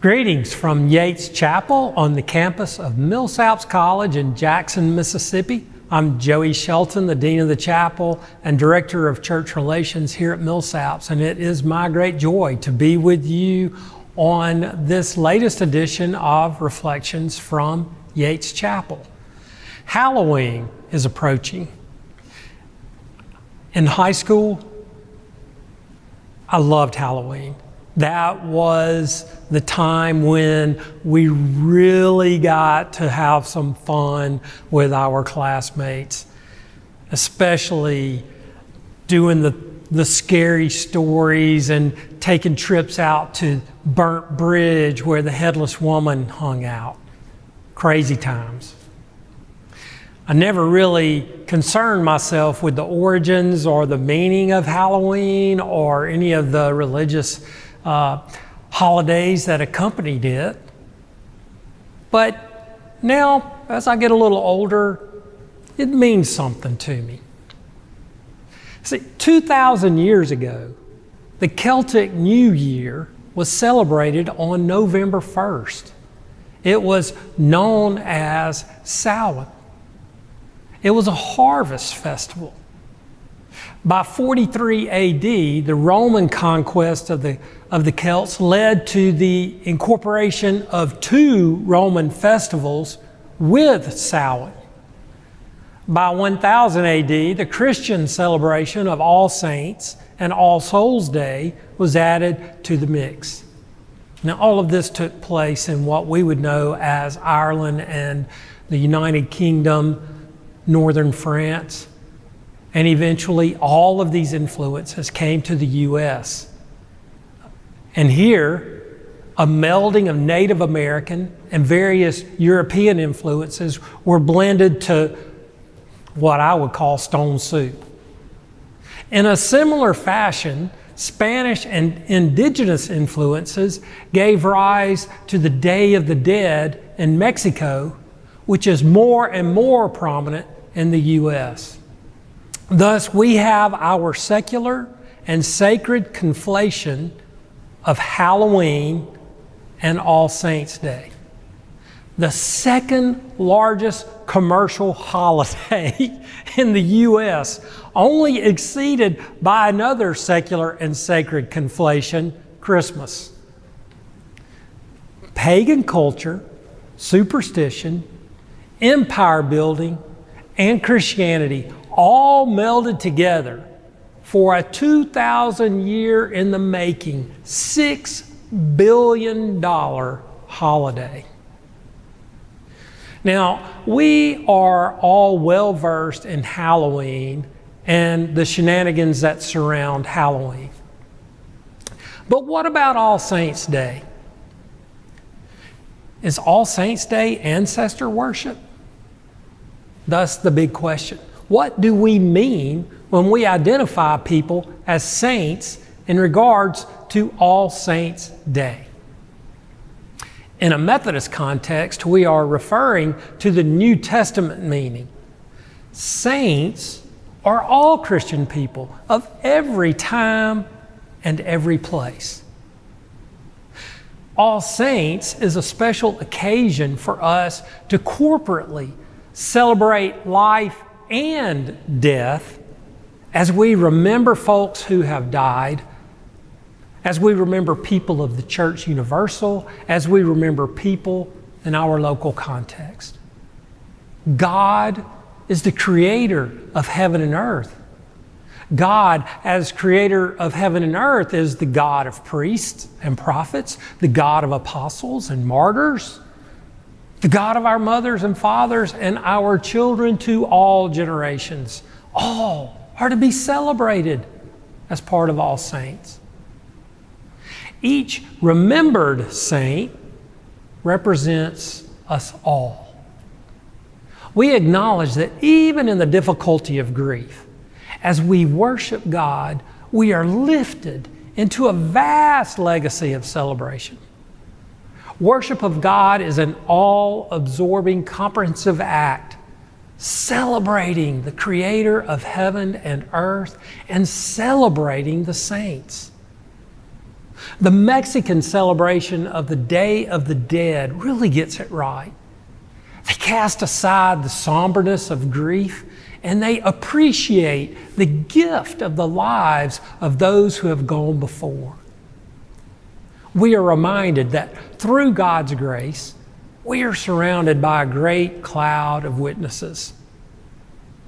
Greetings from Yates Chapel on the campus of Millsaps College in Jackson, Mississippi. I'm Joey Shelton, the Dean of the Chapel and Director of Church Relations here at Millsaps, and it is my great joy to be with you on this latest edition of Reflections from Yates Chapel. Halloween is approaching. In high school, I loved Halloween. That was the time when we really got to have some fun with our classmates, especially doing the, the scary stories and taking trips out to Burnt Bridge where the headless woman hung out. Crazy times. I never really concerned myself with the origins or the meaning of Halloween or any of the religious uh, holidays that accompanied it. But now, as I get a little older, it means something to me. See, 2,000 years ago, the Celtic New Year was celebrated on November 1st. It was known as Samhain. It was a harvest festival. By 43 AD, the Roman conquest of the, of the Celts led to the incorporation of two Roman festivals with Samhain. By 1000 AD, the Christian celebration of All Saints and All Souls Day was added to the mix. Now, all of this took place in what we would know as Ireland and the United Kingdom northern France, and eventually all of these influences came to the U.S. And here, a melding of Native American and various European influences were blended to what I would call stone soup. In a similar fashion, Spanish and indigenous influences gave rise to the Day of the Dead in Mexico, which is more and more prominent in the U.S. Thus, we have our secular and sacred conflation of Halloween and All Saints' Day. The second largest commercial holiday in the U.S., only exceeded by another secular and sacred conflation, Christmas. Pagan culture, superstition, empire building, and Christianity all melded together for a 2,000 year in the making, $6 billion holiday. Now, we are all well versed in Halloween and the shenanigans that surround Halloween. But what about All Saints' Day? Is All Saints' Day ancestor worship? Thus, the big question what do we mean when we identify people as saints in regards to All Saints' Day? In a Methodist context, we are referring to the New Testament meaning. Saints are all Christian people of every time and every place. All Saints is a special occasion for us to corporately celebrate life and death as we remember folks who have died, as we remember people of the church universal, as we remember people in our local context. God is the creator of heaven and earth. God, as creator of heaven and earth, is the God of priests and prophets, the God of apostles and martyrs, the God of our mothers and fathers and our children to all generations. All are to be celebrated as part of all saints. Each remembered saint represents us all. We acknowledge that even in the difficulty of grief, as we worship God, we are lifted into a vast legacy of celebration. Worship of God is an all absorbing, comprehensive act celebrating the Creator of heaven and earth and celebrating the saints. The Mexican celebration of the Day of the Dead really gets it right. They cast aside the somberness of grief and they appreciate the gift of the lives of those who have gone before. We are reminded that through God's grace, we are surrounded by a great cloud of witnesses.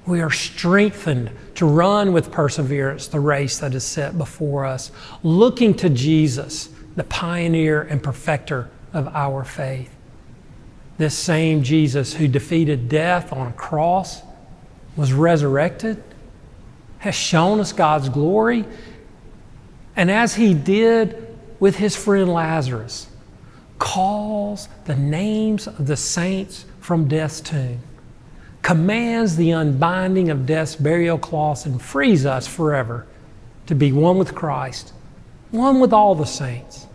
We are strengthened to run with perseverance the race that is set before us, looking to Jesus, the pioneer and perfecter of our faith. This same Jesus who defeated death on a cross, was resurrected, has shown us God's glory, and as he did with his friend Lazarus, calls the names of the saints from death's tomb commands the unbinding of death's burial cloths and frees us forever to be one with Christ, one with all the saints,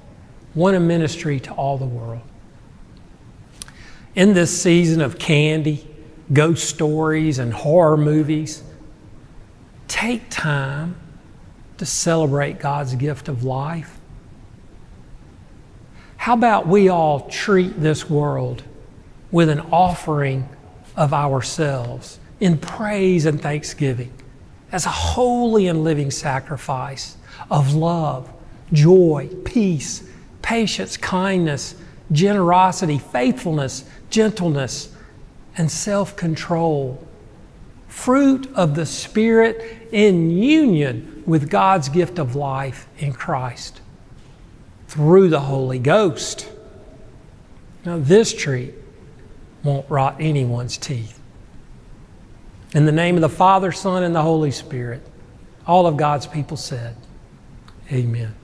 one in ministry to all the world. In this season of candy, ghost stories, and horror movies, take time to celebrate God's gift of life. How about we all treat this world with an offering of ourselves in praise and thanksgiving as a holy and living sacrifice of love, joy, peace, patience, kindness, generosity, faithfulness, gentleness, and self control. Fruit of the Spirit in union with God's gift of life in Christ through the Holy Ghost. Now, this tree won't rot anyone's teeth. In the name of the Father, Son, and the Holy Spirit, all of God's people said, Amen.